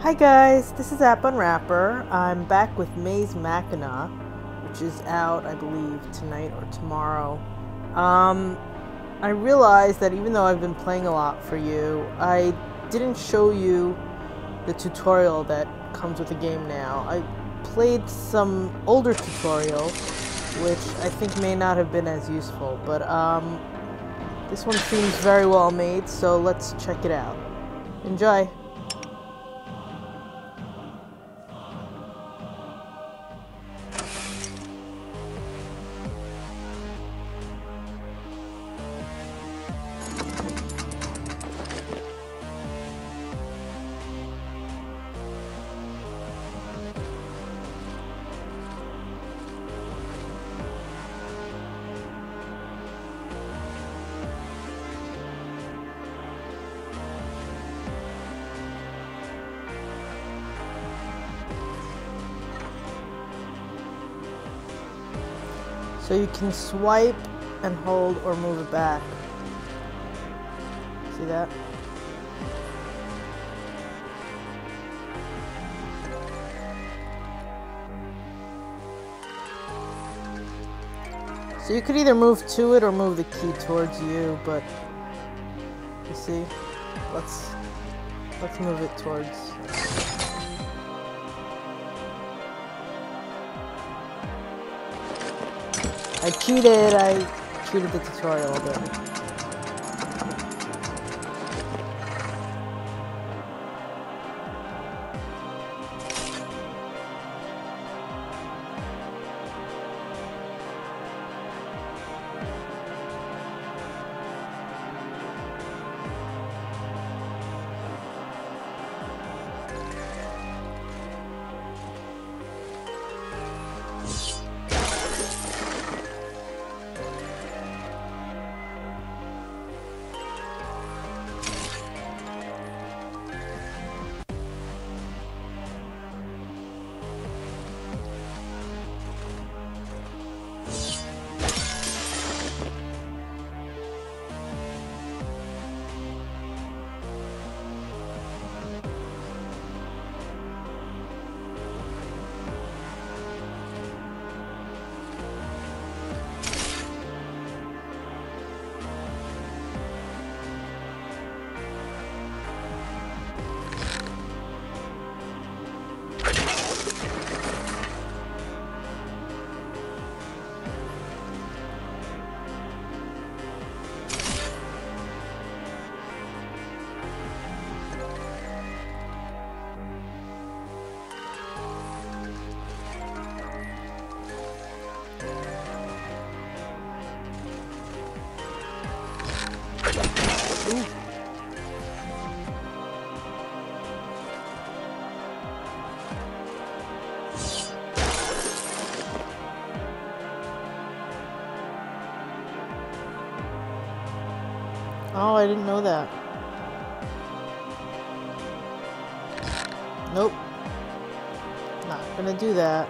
Hi guys, this is App Unwrapper. I'm back with Maze Machina, which is out, I believe, tonight or tomorrow. Um, I realized that even though I've been playing a lot for you, I didn't show you the tutorial that comes with the game now. I played some older tutorial, which I think may not have been as useful, but um, this one seems very well made, so let's check it out. Enjoy! So you can swipe and hold or move it back. See that? So you could either move to it or move the key towards you, but you see, let's let's move it towards I cheated, I cheated the tutorial a bit. Didn't know that. Nope. Not gonna do that.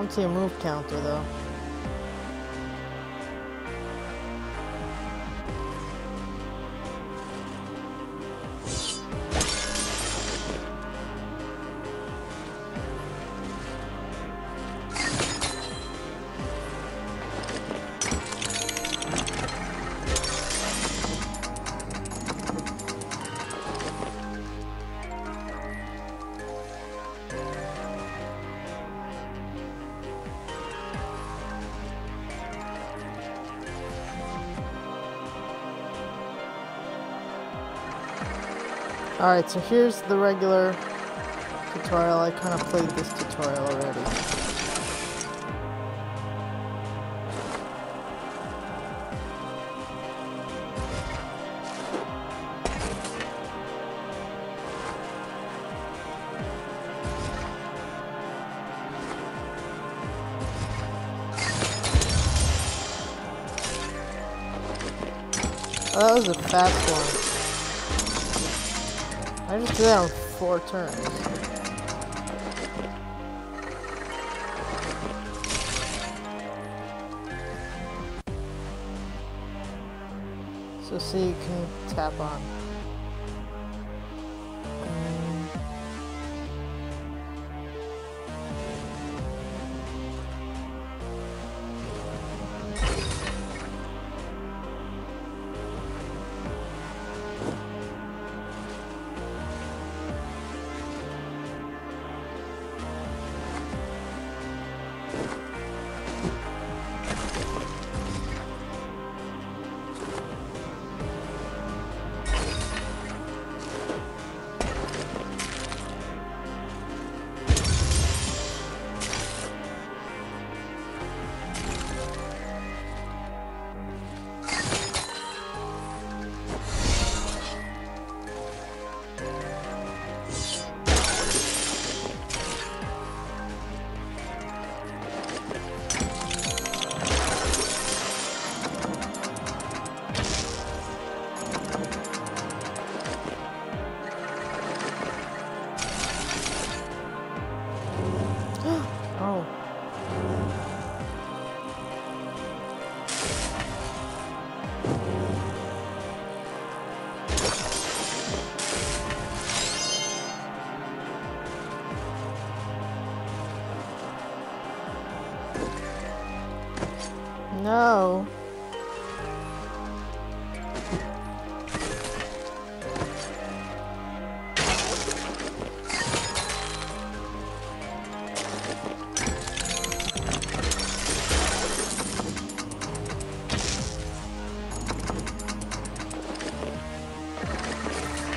I don't see a move counter though. Alright, so here's the regular tutorial. I kind of played this tutorial already. Oh, that was a fast one. On four turns. So see, you can tap on.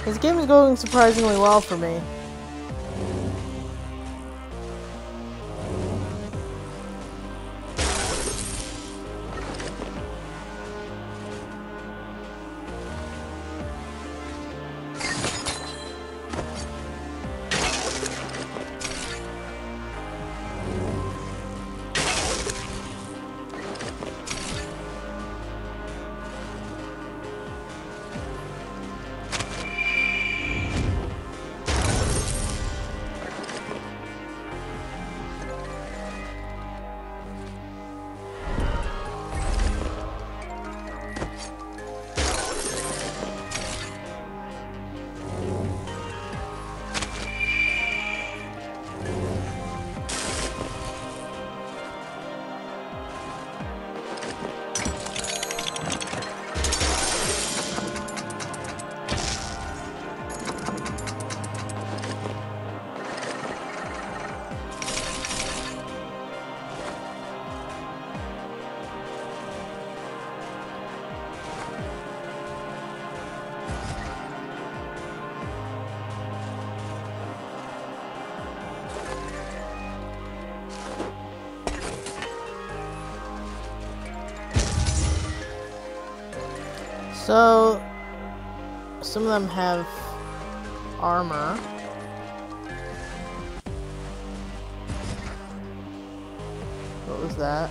This game is going surprisingly well for me. So, some of them have armor. What was that?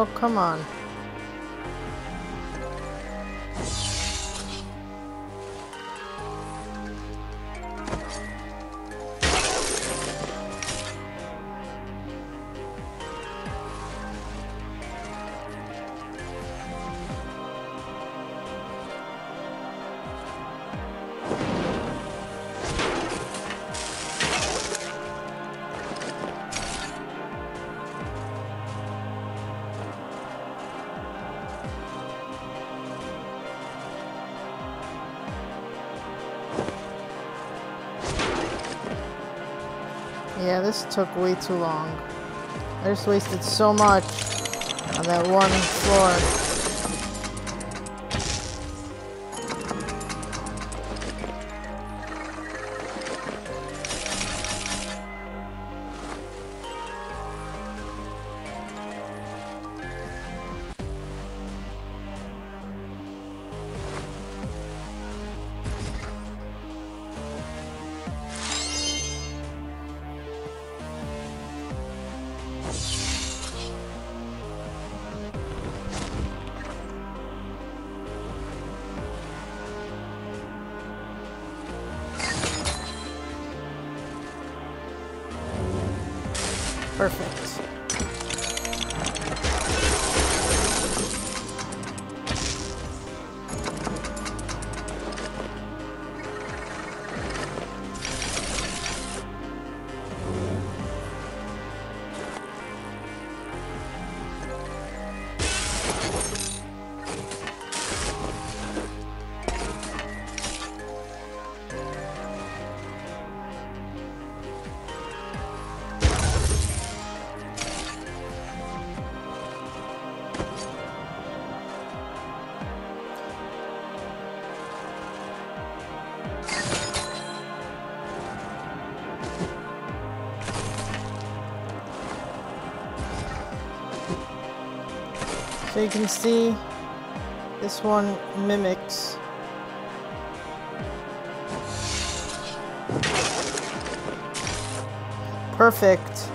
Oh, come on. Yeah, this took way too long. I just wasted so much on that one floor. Perfect. So you can see this one mimics. Perfect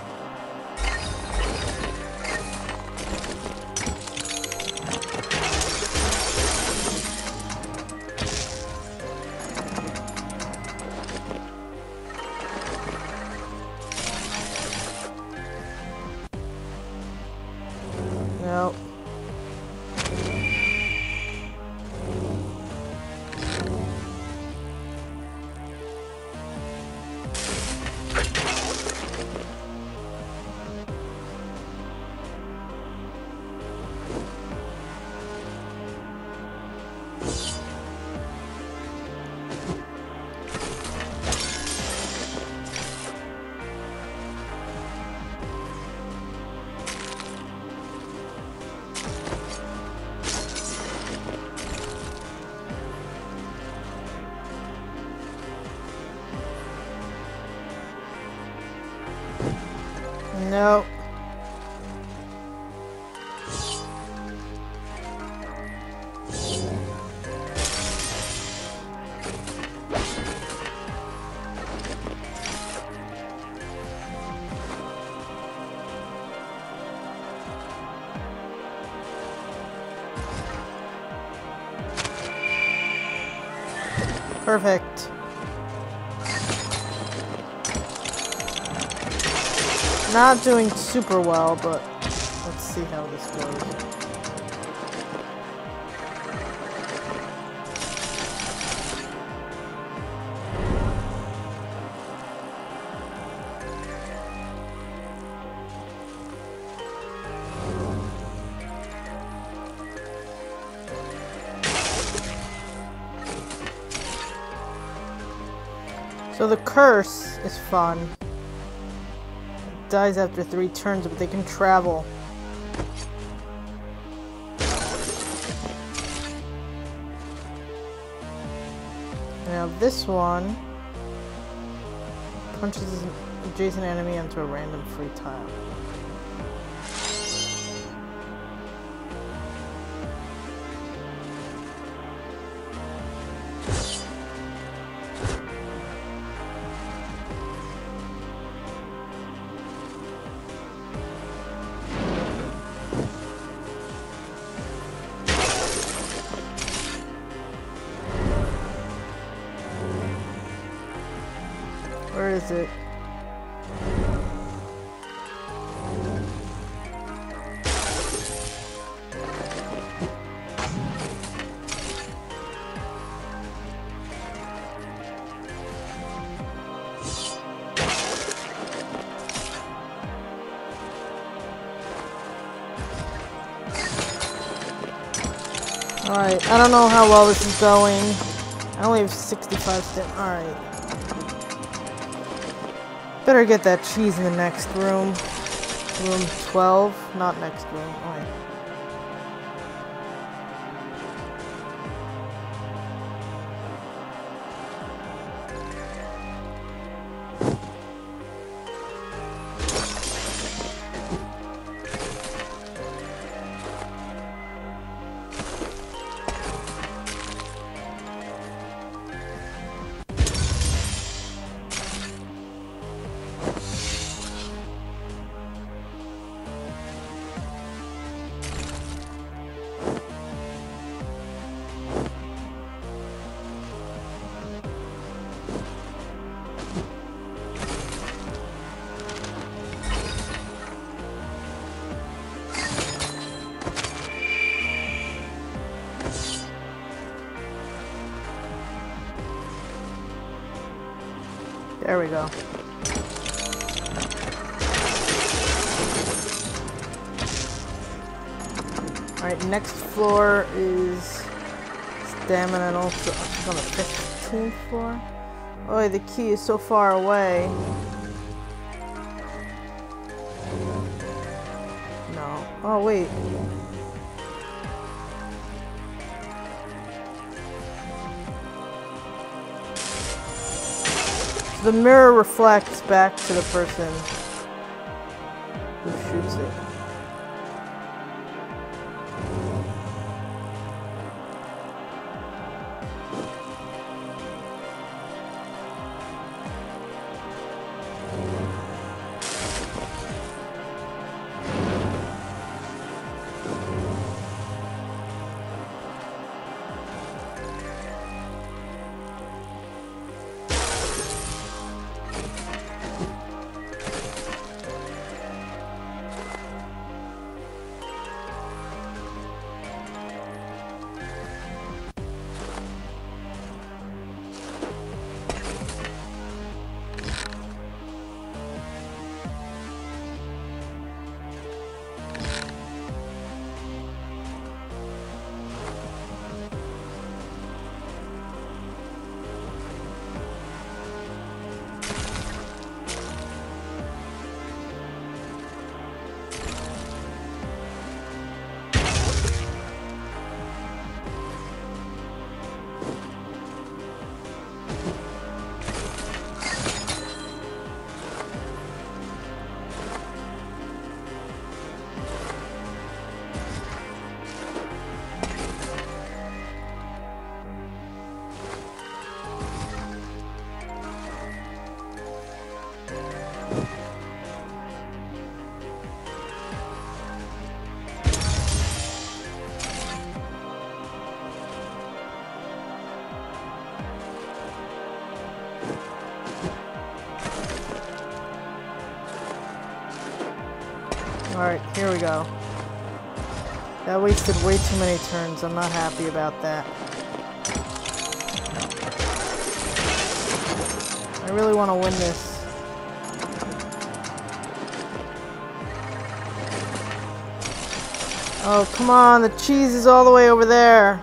Nope. Perfect. Not doing super well, but let's see how this goes. So the curse is fun. Dies after three turns, but they can travel. Now this one punches an adjacent enemy onto a random free tile. It? Alright, I don't know how well this is going. I only have 65 stamina. Alright. Better get that cheese in the next room. Room 12, not next room. Oh, wait. There we go. Alright, next floor is stamina and also she's on the 15th floor. Oh, the key is so far away. No. Oh, wait. The mirror reflects back to the person here we go. That wasted way too many turns. I'm not happy about that. I really want to win this. Oh, come on. The cheese is all the way over there.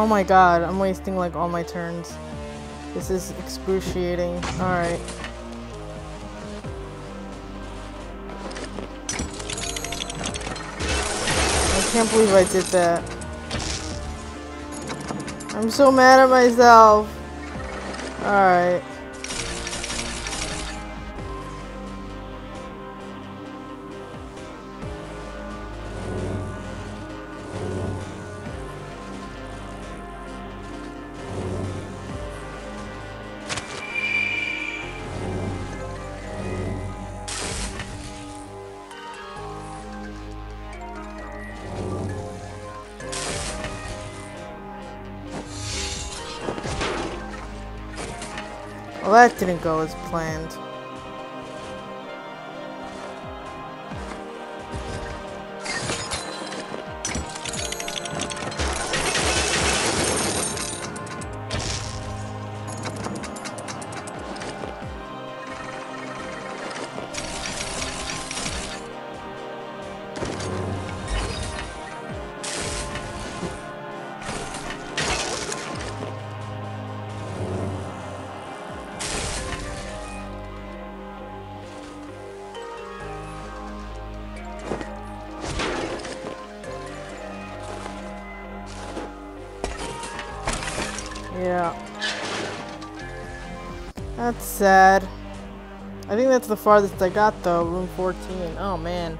Oh my god, I'm wasting like all my turns. This is excruciating. Alright. I can't believe I did that. I'm so mad at myself. Alright. That didn't go as planned. Sad. I think that's the farthest I got though, room 14. Oh man.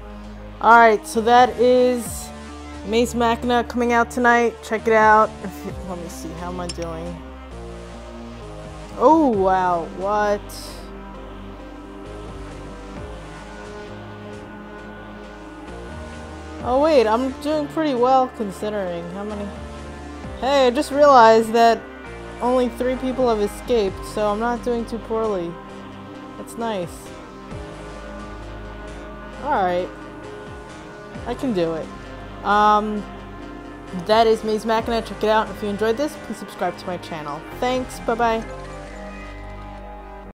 Alright, so that is Maze Machina coming out tonight. Check it out. Let me see, how am I doing? Oh wow, what? Oh wait, I'm doing pretty well considering how many... Hey, I just realized that only three people have escaped, so I'm not doing too poorly. That's nice. Alright. I can do it. Um, that is Maze Machina. Check it out. If you enjoyed this, please subscribe to my channel. Thanks. Bye-bye.